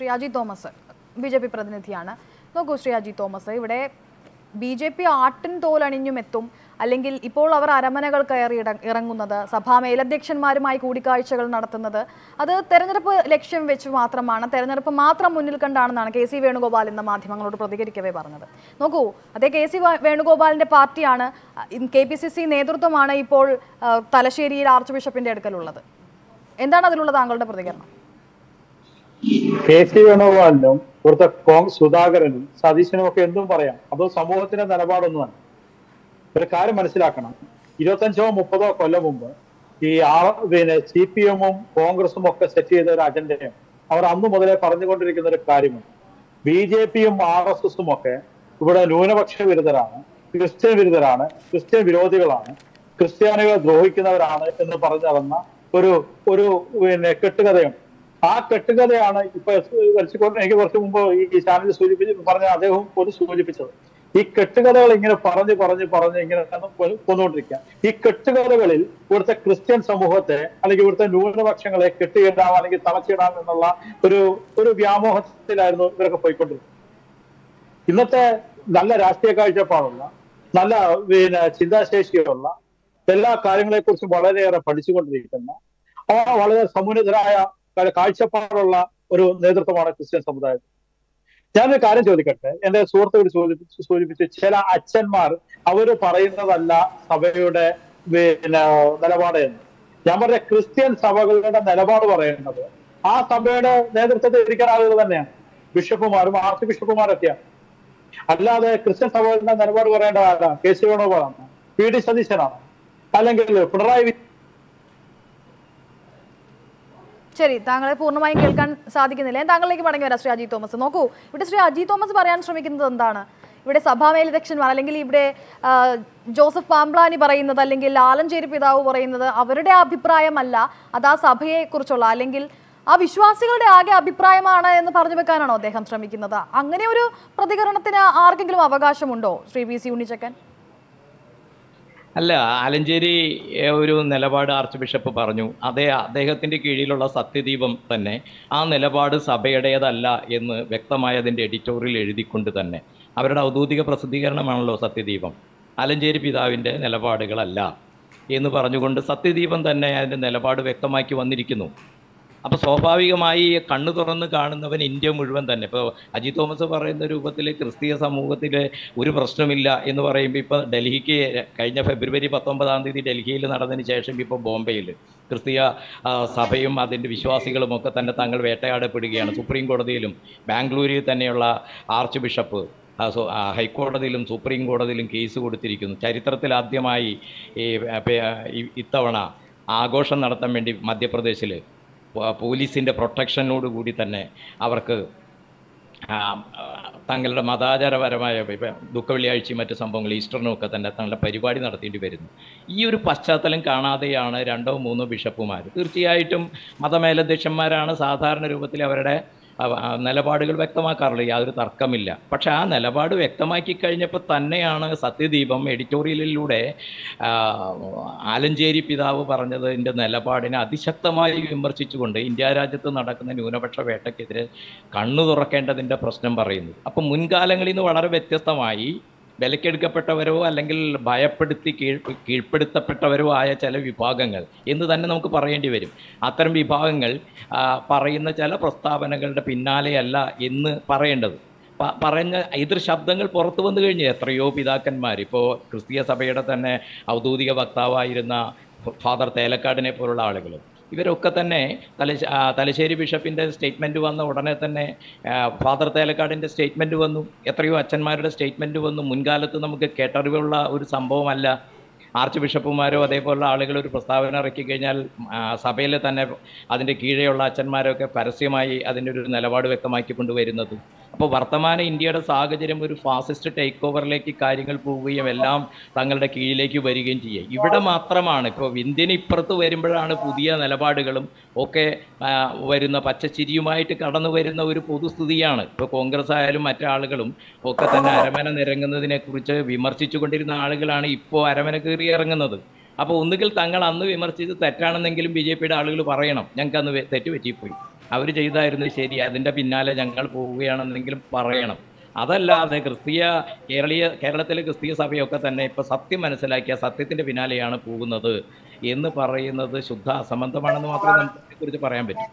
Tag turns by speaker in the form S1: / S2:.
S1: Shri Thomas B J P പ്രതിനിധിയാണ്. നോക്കൂ Shri Thomas ഇവിടെ ബി ജെ പി ആട്ടിൻ തോലണിഞ്ഞും എത്തും. അല്ലെങ്കിൽ ഇപ്പോൾ അവർ അരമനകൾ കയറി ഇറങ്ങുന്നത് സഭാ മേലധ്യക്ഷന്മാരുമായി കൂടിക്കാഴ്ചകൾ നടത്തുന്നത്. അത് തെരഞ്ഞെടുപ്പ് ലക്ഷ്യം വെച്ച് മാത്രമാണ് തെരഞ്ഞെടുപ്പ് മാത്രം മുന്നിൽ കണ്ടാണെന്നാണ് കെ സി വേണുഗോപാൽ എന്ന മാധ്യമങ്ങളോട് പ്രതികരിക്കവേ പറഞ്ഞത്. നോക്കൂ അതേ കെ സി വേണുഗോപാലിന്റെ പാർട്ടിയാണ് കെ പി സി സി നേതൃത്വമാണ് ഇപ്പോൾ തലശ്ശേരിയിൽ ആർച്ച് ബിഷപ്പിന്റെ അടുക്കലുള്ളത്. എന്താണ് അതിലുള്ള താങ്കളുടെ പ്രതികരണം?
S2: കെ സി വേണുഗോപാലിനും ഇവിടുത്തെ കോൺഗ്രസ് സുധാകരനും സതീശനും ഒക്കെ എന്തും പറയാം. അതോ സമൂഹത്തിന്റെ നിലപാടൊന്നുമല്ല. ഒരു കാര്യം മനസ്സിലാക്കണം. ഇരുപത്തഞ്ചോ മുപ്പതോ കൊല്ലം മുമ്പ് ഈ ആ പിന്നെ സി പി എമ്മും കോൺഗ്രസും ഒക്കെ സെറ്റ് ചെയ്ത ഒരു അജണ്ടയും അവർ അന്നു മുതലേ പറഞ്ഞുകൊണ്ടിരിക്കുന്ന ഒരു കാര്യമാണ് ബി ജെ പിയും ആർ എസ് എസും ഒക്കെ ഇവിടെ ന്യൂനപക്ഷ വിരുദ്ധരാണ് ക്രിസ്ത്യൻ വിരുദ്ധരാണ് ക്രിസ്ത്യൻ വിരോധികളാണ് ക്രിസ്ത്യാനികളെ ദ്രോഹിക്കുന്നവരാണ് എന്ന് പറഞ്ഞു നടന്ന ഒരു ഒരു പിന്നെ കെട്ടുകഥയുണ്ട്. ആ കെട്ടുകഥയാണ് ഇപ്പൊ വലിച്ചുകൊണ്ട് എനിക്ക് കുറച്ച് മുമ്പ് ഈ ചാനൽ സൂചിപ്പിച്ച് പറഞ്ഞ അദ്ദേഹം പോലും സൂചിപ്പിച്ചത്. ഈ കെട്ടുകഥകൾ ഇങ്ങനെ പറഞ്ഞ് പറഞ്ഞ് പറഞ്ഞ് ഇങ്ങനെ കൊന്നുകൊണ്ടിരിക്കുക ഈ കെട്ടുകഥകളിൽ ഇവിടുത്തെ ക്രിസ്ത്യൻ സമൂഹത്തെ അല്ലെങ്കിൽ ഇവിടുത്തെ ന്യൂനപക്ഷങ്ങളെ കെട്ടിയിടാം അല്ലെങ്കിൽ തളച്ചിടാം എന്നുള്ള ഒരു ഒരു വ്യാമോഹത്തിലായിരുന്നു ഇവരൊക്കെ പോയിക്കൊണ്ടിരുന്നത്. ഇന്നത്തെ നല്ല രാഷ്ട്രീയ കാഴ്ചപ്പാടുള്ള നല്ല പിന്നെ ചിന്താശേഷിയുള്ള എല്ലാ കാര്യങ്ങളെ കുറിച്ചും വളരെയേറെ പഠിച്ചുകൊണ്ടിരിക്കുന്ന ആ വളരെ സമുന്നതരായ കാഴ്ചപ്പാടുള്ള ഒരു നേതൃത്വമാണ് ക്രിസ്ത്യൻ സമുദായത്തിൽ. ഞാനൊരു കാര്യം ചോദിക്കട്ടെ? എന്റെ സുഹൃത്തുക്കൾ സൂചിപ്പിച്ച് സൂചിപ്പിച്ച് ചില അച്ഛന്മാർ അവർ പറയുന്നതല്ല സഭയുടെ പിന്നെ നിലപാട് എന്ന്. ഞാൻ പറഞ്ഞ ക്രിസ്ത്യൻ സഭകളുടെ നിലപാട് പറയുന്നത് ആ സഭയുടെ നേതൃത്വത്തിൽ ഇരിക്കുന്ന ആളുകൾ തന്നെയാണ്. ബിഷപ്പുമാരും ആർച്ച് ബിഷപ്പുമാരൊക്കെയാണ്. അല്ലാതെ ക്രിസ്ത്യൻ സഭകളുടെ നിലപാട് പറയേണ്ട ആരാണ് കെ സി വേണുഗോപാലാണ്. പി ഡി സതീശനാണ്. അല്ലെങ്കിൽ പിണറായി
S1: ശരി താങ്കളെ പൂർണമായും കേൾക്കാൻ സാധിക്കുന്നില്ല. താങ്കളിലേക്ക് മടങ്ങി വരാം ശ്രീ അജി തോമസ്. നോക്കൂ ഇവിടെ ശ്രീ അജി തോമസ് പറയാൻ ശ്രമിക്കുന്നത് എന്താണ്? ഇവിടെ സഭാമേലധ്യക്ഷന്മാർ അല്ലെങ്കിൽ ഇവിടെ ജോസഫ് പാംപ്ലാനി പറയുന്നത് അല്ലെങ്കിൽ ആലഞ്ചേരി പിതാവ് പറയുന്നത് അവരുടെ അഭിപ്രായമല്ല അത് ആ സഭയെക്കുറിച്ചുള്ള അല്ലെങ്കിൽ ആ വിശ്വാസികളുടെ ആകെ അഭിപ്രായമാണ് എന്ന് പറഞ്ഞു വെക്കാനാണോ അദ്ദേഹം ശ്രമിക്കുന്നത്? അങ്ങനെ ഒരു പ്രതികരണത്തിന് ആർക്കെങ്കിലും അവകാശമുണ്ടോ ശ്രീ വി സി ഉണ്ണിച്ചക്കൻ?
S3: അല്ല ആലഞ്ചേരി ഒരു നിലപാട് ആർച്ച് ബിഷപ്പ് പറഞ്ഞു. അതേ അദ്ദേഹത്തിന്റെ കീഴിലുള്ള സത്യദീപം തന്നെ ആ നിലപാട് സഭയുടേതല്ല എന്ന് വ്യക്തമായതിന്റെ എഡിറ്റോറിയൽ എഴുതിക്കൊണ്ട് തന്നെ. അവരുടെ ഔദ്യോഗിക പ്രസിദ്ധീകരണമാണല്ലോ സത്യദീപം. ആലഞ്ചേരി പിതാവിന്റെ നിലപാടുകളല്ല എന്ന് പറഞ്ഞുകൊണ്ട് സത്യദീപം തന്നെ അതിന്റെ നിലപാട് വ്യക്തമാക്കി വന്നിരിക്കുന്നു. അപ്പോൾ സ്വാഭാവികമായി കണ്ണു തുറന്ന് കാണുന്നവൻ ഇന്ത്യ മുഴുവൻ തന്നെ. ഇപ്പോൾ അജി തോമസ് പറയുന്ന രൂപത്തിൽ ക്രിസ്തീയ സമൂഹത്തിൽ ഒരു പ്രശ്നമില്ല എന്ന് പറയുമ്പോൾ ഇപ്പോൾ ഡൽഹിക്ക് കഴിഞ്ഞ ഫെബ്രുവരി പത്തൊമ്പതാം തീയതി ഡൽഹിയിൽ നടന്നതിന് ശേഷം ഇപ്പോൾ ബോംബെയിൽ ക്രിസ്തീയ സഭയും അതിന്റെ വിശ്വാസികളും ഒക്കെ തന്നെ തങ്ങൾ വേട്ടയാടപ്പെടുകയാണ്. സുപ്രീം കോടതിയിലും ബാംഗ്ലൂരിൽ തന്നെയുള്ള ആർച്ച് ബിഷപ്പ് ഹൈക്കോടതിയിലും സുപ്രീം കോടതിയിലും കേസ് കൊടുത്തിരിക്കുന്നു. ഈ ഈ- ഇത്തവണ ആഘോഷം നടത്താൻ വേണ്ടി മധ്യപ്രദേശിൽ പോലീസിന്റെ പ്രൊട്ടക്ഷനോട് കൂടി തന്നെ അവർക്ക് തങ്ങളുടെ മതാചാരപരമായ ദുഃഖ ദുഃഖവെള്ളിയാഴ്ചയും മറ്റു സംഭവങ്ങൾ ഈസ്റ്ററിനും ഒക്കെ തന്നെ തങ്ങളുടെ പരിപാടി നടത്തേണ്ടി വരുന്നു. ഈ ഒരു പശ്ചാത്തലം കാണാതെയാണ് രണ്ടോ മൂന്നോ ബിഷപ്പുമാർ തീർച്ചയായിട്ടും മതമേലധ്യക്ഷന്മാരാണ് സാധാരണ രൂപത്തിൽ അവരുടെ നിലപാടുകൾ വ്യക്തമാക്കാറുള്ളത് യാതൊരു തർക്കമില്ല. പക്ഷേ ആ നിലപാട് വ്യക്തമാക്കി കഴിഞ്ഞപ്പോൾ തന്നെയാണ് സത്യദീപം എഡിറ്റോറിയലിലൂടെ ആലഞ്ചേരി പിതാവ് പറഞ്ഞതിന്റെ നിലപാടിനെ അതിശക്തമായി വിമർശിച്ചുകൊണ്ട് ഇന്ത്യ രാജ്യത്ത് നടക്കുന്ന ന്യൂനപക്ഷ വേട്ടയ്ക്കെതിരെ കണ്ണു തുറക്കേണ്ടതിന്റെ പ്രശ്നം പറയുന്നു അപ്പം മുൻകാലങ്ങളിൽ നിന്ന് വളരെ വ്യത്യസ്തമായി വിലക്കെടുക്കപ്പെട്ടവരോ അല്ലെങ്കിൽ ഭയപ്പെടുത്തി കീഴ് കീഴ്പ്പെടുത്തപ്പെട്ടവരോ ആയ ചില വിഭാഗങ്ങൾ. എന്ന് തന്നെ നമുക്ക് പറയേണ്ടി വരും. അത്തരം വിഭാഗങ്ങൾ പറയുന്ന ചില പ്രസ്താവനകളുടെ പിന്നാലെയല്ല എന്ന് പറയേണ്ടത്. പറഞ്ഞ എതിർ ശബ്ദങ്ങൾ പുറത്തു വന്നു കഴിഞ്ഞു എത്രയോ പിതാക്കന്മാർ. ഇപ്പോൾ ക്രിസ്തീയ സഭയുടെ തന്നെ ഔദ്യോഗിക വക്താവായിരുന്ന ഫാദർ തേലക്കാടിനെ പോലുള്ള ആളുകൾ ഇവരൊക്കെ തന്നെ തലശ്ശേ തലശ്ശേരി ബിഷപ്പിന്റെ സ്റ്റേറ്റ്മെന്റ് വന്ന ഉടനെ തന്നെ ഫാദർ തേലക്കാടിന്റെ സ്റ്റേറ്റ്മെന്റ് വന്നു എത്രയോ അച്ഛന്മാരുടെ സ്റ്റേറ്റ്മെന്റ് വന്നു. മുൻകാലത്ത് നമുക്ക് കേട്ടറിവുള്ള ഒരു സംഭവമല്ല. ആർച്ച് ബിഷപ്പുമാരോ അതേപോലുള്ള ആളുകൾ ഒരു പ്രസ്താവന ഇറക്കി കഴിഞ്ഞാൽ സഭയിൽ തന്നെ അതിന്റെ കീഴെയുള്ള അച്ഛന്മാരൊക്കെ പരസ്യമായി അതിന്റെ ഒരു നിലപാട് വ്യക്തമാക്കി കൊണ്ടുവരുന്നത്. അപ്പോൾ വർത്തമാന ഇന്ത്യയുടെ സാഹചര്യം ഒരു ഫാസിസ്റ്റ് ടേക്ക് ഓവറിലേക്ക് കാര്യങ്ങൾ പോവുകയും എല്ലാം തങ്ങളുടെ കീഴിലേക്ക് വരികയും ചെയ്യുക. ഇവിടെ മാത്രമാണ് ഇപ്പോൾ ഇന്ത്യന് ഇപ്പുറത്ത് വരുമ്പോഴാണ് പുതിയ നിലപാടുകളും ഒക്കെ വരുന്ന പച്ചച്ചിരിയുമായിട്ട് കടന്നു വരുന്ന ഒരു പൊതുസ്ഥിതിയാണ്. ഇപ്പോൾ കോൺഗ്രസ് ആയാലും മറ്റാളുകളും ഒക്കെ തന്നെ അരമന നിരങ്ങുന്നതിനെക്കുറിച്ച് വിമർശിച്ചു കൊണ്ടിരുന്ന ആളുകളാണ് ഇപ്പോൾ അരമന കയറി ഇറങ്ങുന്നത്. അപ്പോൾ ഒന്നുകിൽ തങ്ങൾ അന്ന് വിമർശിച്ചത് തെറ്റാണെന്നെങ്കിലും ബി ജെ പിയുടെ ആളുകൾ പറയണം. ഞങ്ങൾക്ക് അന്ന് തെറ്റ് പറ്റിപ്പോയി. അവർ ചെയ്തായിരുന്നു ശരി അതിന്റെ പിന്നാലെ ഞങ്ങൾ പോവുകയാണെന്നെങ്കിലും പറയണം. അതല്ലാതെ ക്രിസ്തീയ കേരളീയ കേരളത്തിലെ ക്രിസ്തീയ സഭയൊക്കെ തന്നെ ഇപ്പോൾ സത്യം മനസ്സിലാക്കിയ സത്യത്തിന്റെ പിന്നാലെയാണ് പോകുന്നത് എന്ന് പറയുന്നത് ശുദ്ധ അസംബന്ധമാണെന്ന് മാത്രമേ നമുക്ക് കുറിച്ച് പറയാൻ പറ്റൂ.